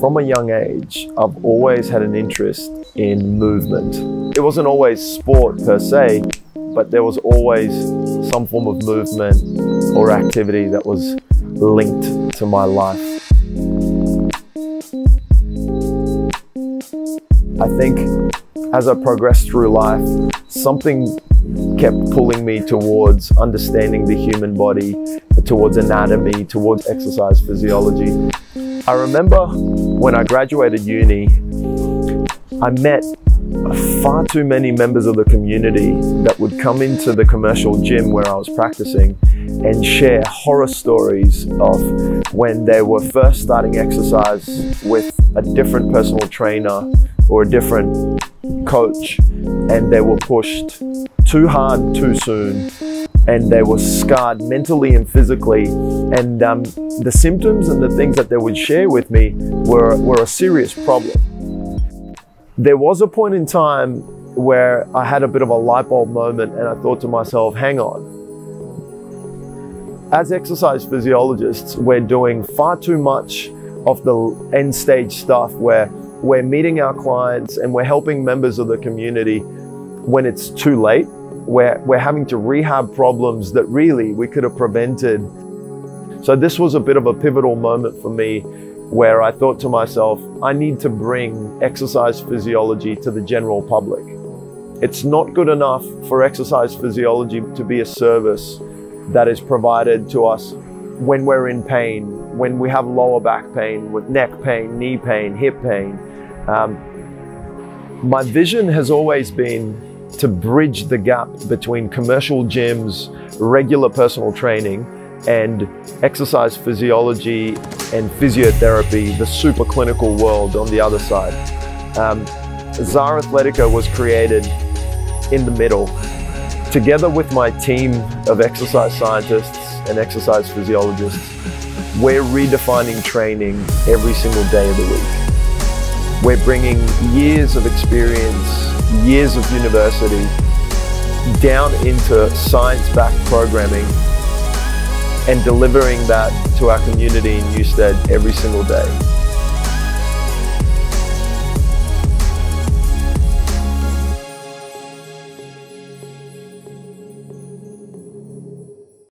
From a young age, I've always had an interest in movement. It wasn't always sport per se, but there was always some form of movement or activity that was linked to my life. I think as I progressed through life, something kept pulling me towards understanding the human body, towards anatomy, towards exercise physiology. I remember when I graduated uni, I met far too many members of the community that would come into the commercial gym where I was practicing and share horror stories of when they were first starting exercise with a different personal trainer or a different coach and they were pushed too hard too soon and they were scarred mentally and physically. And um, the symptoms and the things that they would share with me were, were a serious problem. There was a point in time where I had a bit of a light bulb moment and I thought to myself, hang on. As exercise physiologists, we're doing far too much of the end stage stuff where we're meeting our clients and we're helping members of the community when it's too late we're, we're having to rehab problems that really we could have prevented. So this was a bit of a pivotal moment for me where I thought to myself, I need to bring exercise physiology to the general public. It's not good enough for exercise physiology to be a service that is provided to us when we're in pain, when we have lower back pain, with neck pain, knee pain, hip pain. Um, my vision has always been to bridge the gap between commercial gyms, regular personal training, and exercise physiology and physiotherapy, the super clinical world on the other side. Um, Xaar Athletica was created in the middle. Together with my team of exercise scientists and exercise physiologists, we're redefining training every single day of the week. We're bringing years of experience years of university down into science-backed programming and delivering that to our community in Newstead every single day.